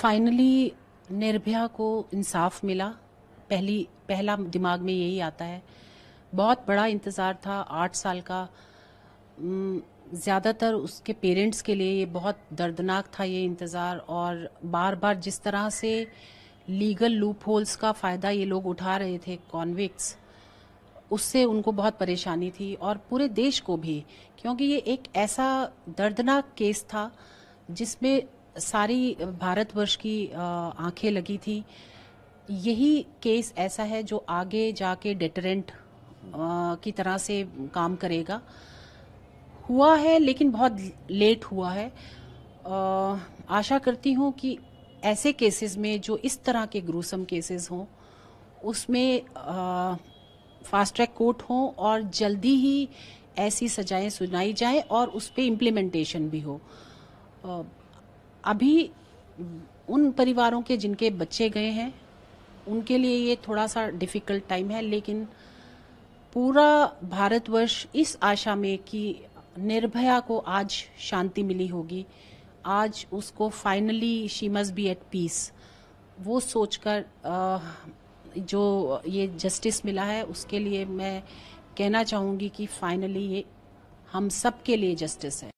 Finally Nirbhaya को इंसाफ मिला। पहली, पहला दिमाग में यही आता है। बहुत बड़ा इंतज़ार था आठ साल का। ज़्यादातर उसके पेरेंट्स के लिए ये बहुत दर्दनाक था ये इंतज़ार और बार बार जिस तरह से लीगल लूप होल्स का फ़ायदा ये लोग उठा रहे थे, कॉन्विक्स, उससे उनको बहुत परेशानी थी और पूरे देश को भी। क्योंकि ये एक ऐसा दर्दनाक केस था जिसमें सारी भारतवर्ष की आँखें लगी थी। यही केस ऐसा है जो आगे जाके डेटरेंट की तरह से काम करेगा। हुआ है, लेकिन बहुत लेट हुआ है। आशा करती हूँ कि ऐसे केसेस में जो इस तरह के ग्रूसम केसेस हों, उसमें फास्ट ट्रैक कोर्ट हो और जल्दी ही ऐसी सजाएँ सुनाई जाए और उस पर इम्प्लीमेंटेशन भी हो। अभी उन परिवारों के जिनके बच्चे गए हैं, उनके लिए ये थोड़ा सा डिफ़िकल्ट टाइम है, लेकिन पूरा भारतवर्ष इस आशा में कि निर्भया को आज शांति मिली होगी। आज उसको finally she must be at peace वो सोचकर जो ये जस्टिस मिला है, उसके लिए मैं कहना चाहूँगी कि फाइनली ये हम सब के लिए जस्टिस है।